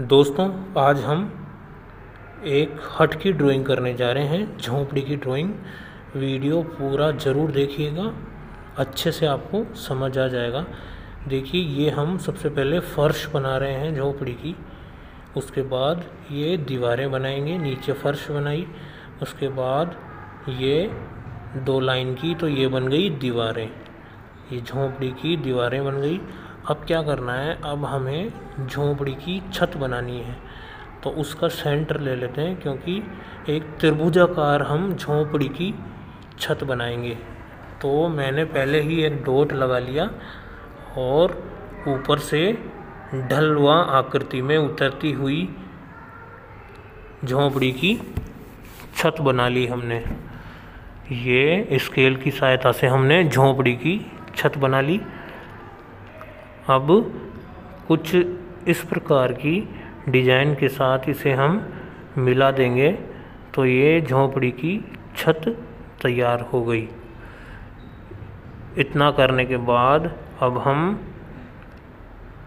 दोस्तों, आज हम एक हट की ड्राइंग करने जा रहे हैं, झोंपड़ी की ड्राइंग वीडियो पूरा ज़रूर देखिएगा, अच्छे से आपको समझ आ जाएगा। देखिए, ये हम सबसे पहले फ़र्श बना रहे हैं झोंपड़ी की, उसके बाद ये दीवारें बनाएँगे, नीचे फ़र्श बनाई, उसके बाद ये दो लाइन की तो ये बन गई दीवारें। ये झोंपड़ी की दीवारें बन गई। अब क्या करना है? अब हमें झोंपड़ी की छत बनानी है। तो उसका सेंटर ले लेते हैं, क्योंकि एक त्रिभुजाकार हम झोंपड़ी की छत बनाएँगे। तो मैंने पहले ही एक डोट लगा लिया और ऊपर से ढलवा आकृति में उतरती हुई झोंपड़ी की छत बना ली हमने। ये स्केल की सहायता से हमने झोंपड़ी की छत बना ली। अब कुछ इस प्रकार की डिज़ाइन के साथ इसे हम मिला देंगे। तो ये झोंपड़ी की छत तैयार हो गई। इतना करने के बाद अब हम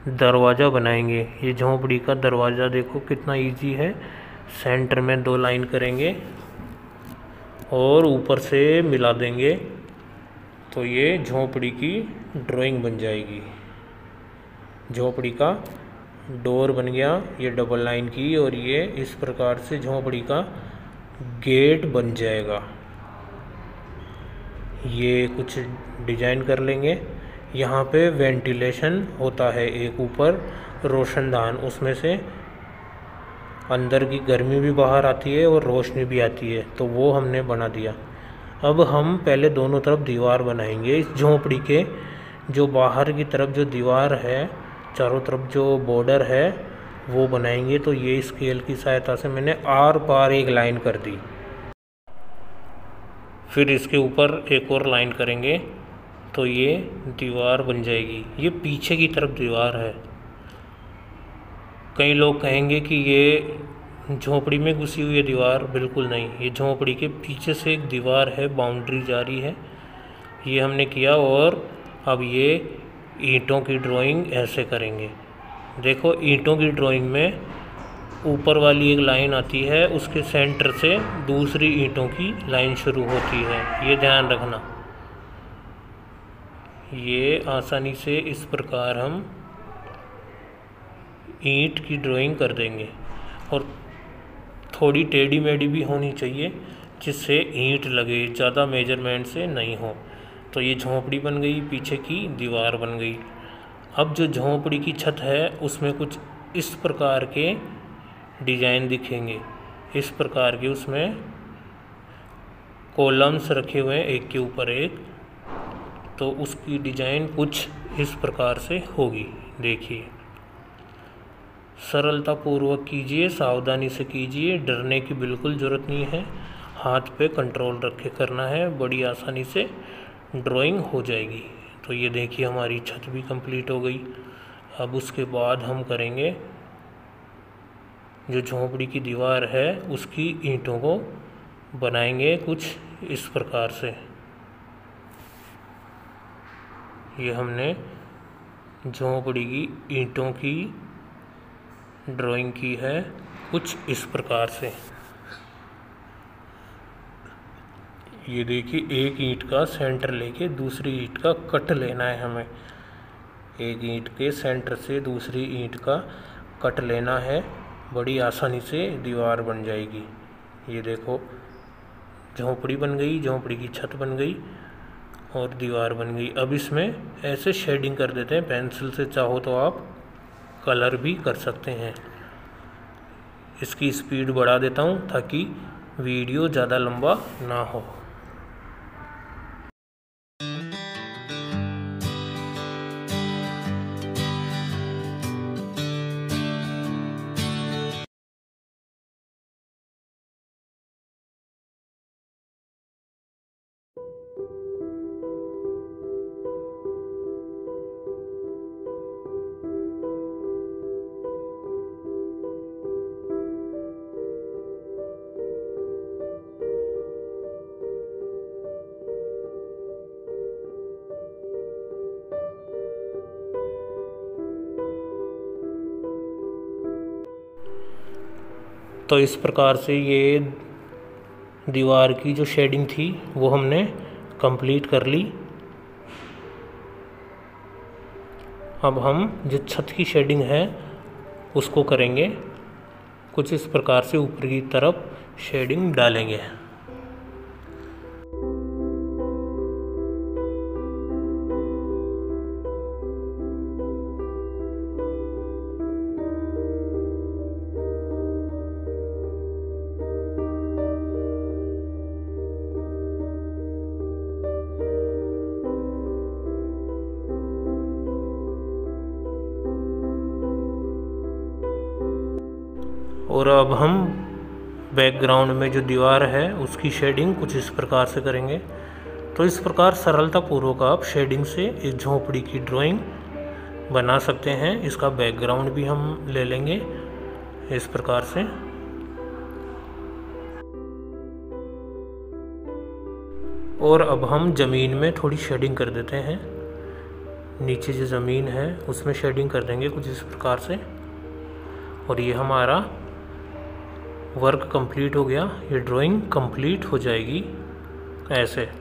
दरवाज़ा बनाएँगे। ये झोंपड़ी का दरवाज़ा देखो कितना इजी है। सेंटर में दो लाइन करेंगे और ऊपर से मिला देंगे। तो ये झोंपड़ी की ड्राइंग बन जाएगी। झोपड़ी का डोर बन गया, ये डबल लाइन की और ये इस प्रकार से झोपड़ी का गेट बन जाएगा। ये कुछ डिज़ाइन कर लेंगे। यहाँ पे वेंटिलेशन होता है एक ऊपर रोशनदान उसमें से अंदर की गर्मी भी बाहर आती है और रोशनी भी आती है तो वो हमने बना दिया। अब हम पहले दोनों तरफ़ दीवार बनाएँगे। इस झोंपड़ी के जो बाहर की तरफ़ जो दीवार है चारों तरफ़ जो बॉर्डर है, वो बनाएँगे। तो ये स्केल की सहायता से मैंने आर पार एक लाइन कर दी। फिर इसके ऊपर एक और लाइन करेंगे तो ये दीवार बन जाएगी। ये पीछे की तरफ़ दीवार है। कई लोग कहेंगे कि ये झोपड़ी में घुसी हुई दीवार बिल्कुल नहीं। ये झोपड़ी के पीछे से एक दीवार है बाउंड्री जारी है। ये हमने किया और अब ये ईंटों की ड्राइंग ऐसे करेंगे। देखो, ईंटों की ड्राइंग में ऊपर वाली एक लाइन आती है, उसके सेंटर से दूसरी ईंटों की लाइन शुरू होती है। ये ध्यान रखना। ये आसानी से इस प्रकार हम ईंट की ड्राइंग कर देंगे। और थोड़ी टेढ़ी मेढ़ी भी होनी चाहिए, जिससे ईंट लगे, ज़्यादा मेज़रमेंट से नहीं हो। तो ये झोंपड़ी बन गई, पीछे की दीवार बन गई। अब जो झोंपड़ी की छत है, उसमें कुछ इस प्रकार के डिज़ाइन दिखेंगे। इस प्रकार के उसमें कॉलम्स रखे हुए हैं, एक के ऊपर एक। तो उसकी डिज़ाइन कुछ इस प्रकार से होगी, देखिए। सरलता पूर्वक कीजिए, सावधानी से कीजिए, डरने की बिल्कुल ज़रूरत नहीं है। हाथ पे कंट्रोल रखे करना है, बड़ी आसानी से ड्राइंग हो जाएगी। तो ये देखिए हमारी छत भी कंप्लीट हो गई। अब उसके बाद हम करेंगे जो झोंपड़ी की दीवार है, उसकी ईंटों को बनाएँगे कुछ इस प्रकार से। ये हमने झोंपड़ी की ईंटों की ड्राइंग की है कुछ इस प्रकार से। ये देखिए, एक ईंट का सेंटर लेके दूसरी ईंट का कट लेना है हमें। एक ईंट के सेंटर से दूसरी ईंट का कट लेना है। बड़ी आसानी से दीवार बन जाएगी। ये देखो, झोंपड़ी बन गई, झोंपड़ी की छत बन गई और दीवार बन गई। अब इसमें ऐसे शेडिंग कर देते हैं। पेंसिल से चाहो तो आप कलर भी कर सकते हैं। इसकी स्पीड बढ़ा देता हूँ ताकि वीडियो ज़्यादा लंबा ना हो। तो इस प्रकार से ये दीवार की जो शेडिंग थी, वो हमने कंप्लीट कर ली। अब हम जो छत की शेडिंग है, उसको करेंगे। कुछ इस प्रकार से ऊपर की तरफ़ शेडिंग डालेंगे। और अब हम बैकग्राउंड में जो दीवार है, उसकी शेडिंग कुछ इस प्रकार से करेंगे। तो इस प्रकार सरलतापूर्वक आप शेडिंग से एक झोंपड़ी की ड्राइंग बना सकते हैं। इसका बैकग्राउंड भी हम ले लेंगे इस प्रकार से। और अब हम ज़मीन में थोड़ी शेडिंग कर देते हैं। नीचे जो ज़मीन है, उसमें शेडिंग कर देंगे कुछ इस प्रकार से। और ये हमारा वर्क कंप्लीट हो गया ये ड्राइंग कंप्लीट हो जाएगी ऐसे।